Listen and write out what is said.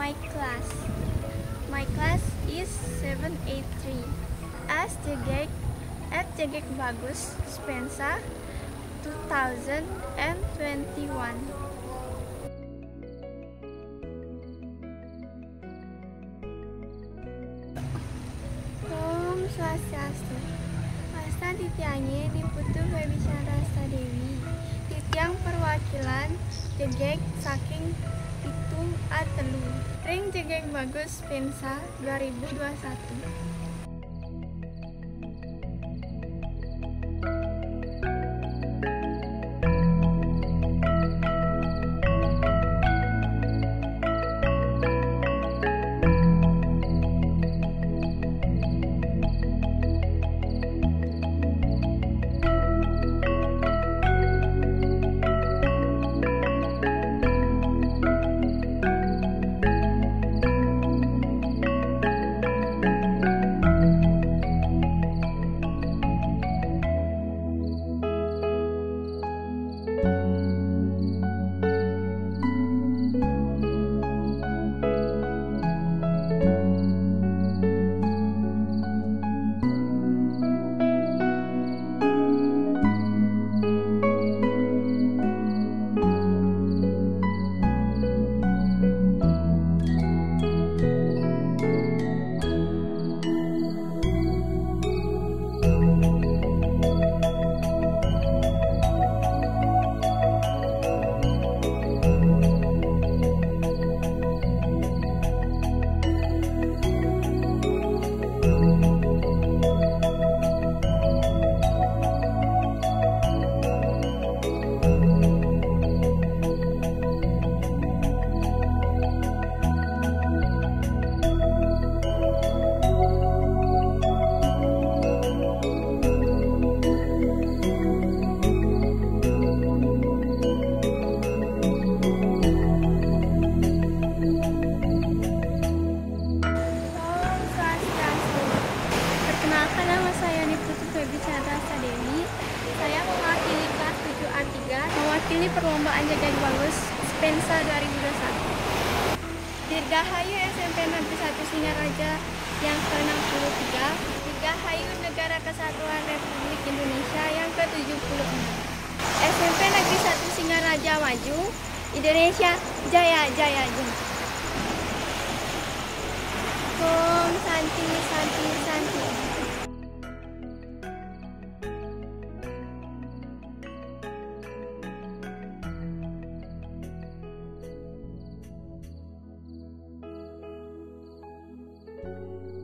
My class. My class is 783 as Jegek at Jegek Bagus Spensa 2021. Om Swastiastu. Asta Titianye Niputu Febi Chandra Titiang perwakilan Jegek saking Pitung Atelu. Ring Jegek Bagus Pensa 2021. Mewakili perlombaan jaga bagus Spensa 2021. Dirgahayu SMP Negeri 1 Singaraja yang ke-63, Dirgahayu Negara Kesatuan Republik Indonesia yang ke-76. SMP Negeri 1 Singaraja maju, Indonesia jaya jaya jaya. うん。